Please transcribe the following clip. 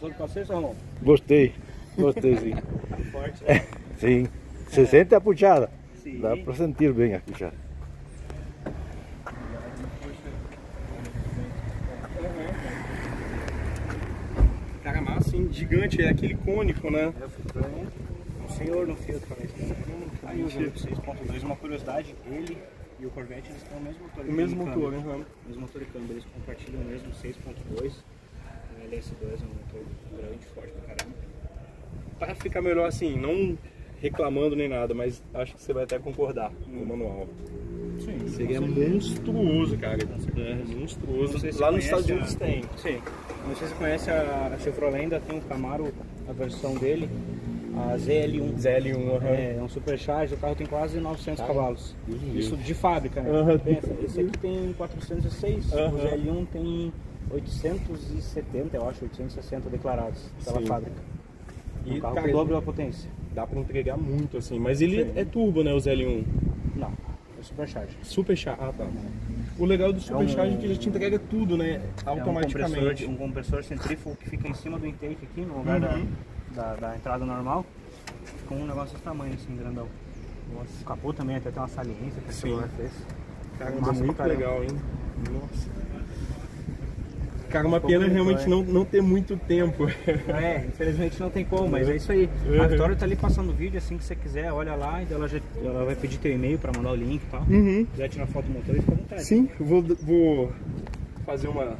Gostou do passeio, Ramon? Gostei, gostei sim. Forte. É, sim. Você sente a puxada? Sim. Dá para sentir bem a puxada. Cara, massa, hein? Gigante, é aquele cônico, né? É, foi um senhor no filtro, né? Aí o 6.2, uma curiosidade, ele e o Corvette eles têm o mesmo motor. O mesmo câmbio. motor, aham. O mesmo motor e câmbio, eles compartilham o mesmo 6.2. O LS2 é um motor grande, forte pra caramba. Para ficar melhor assim, não reclamando nem nada, mas acho que você vai até concordar com o manual. Sim. Seria monstruoso, cara. É, monstruoso. Se Lá nos Estados Unidos a- tem. Sim. Não sei se você conhece a, a Chevrolet, ainda tem o Camaro, a versão dele, a ZL1. ZL1, aham. É, é um supercharge, o carro tem quase 900 cavalos. Isso de fábrica, né? Aham. Pensa, esse aqui tem 406, Aham. o ZL1 tem 870, eu acho, 860 declarados pela Sim. fábrica. E, um carro cara, com dobro da potência. dá pra entregar muito assim. Mas ele Sim. é turbo, né? O ZL1. Não, é supercharge. Supercharge. Ah, tá. O legal do supercharge é, um- que ele te entrega tudo, né? É um compressor, Automaticamente. um compressor centrífugo que fica em cima do intake aqui, no lugar Uhum. da, da, da entrada normal, com um negócio desse tamanho, assim, grandão. O capô também até tem uma saliência que a. Chevrolet fez. Pra muito caramba. legal, hein? Nossa. Cara, uma pena realmente né? não, não ter muito tempo. É, infelizmente não tem como, mas é isso aí. Uhum. A Vitória tá ali passando o vídeo, assim que você quiser, olha lá, e ela, já, ela vai pedir teu e-mail pra mandar o link e tal. Uhum. Se quiser tirar foto do motor, fica à vontade. Sim, vou, vou fazer uma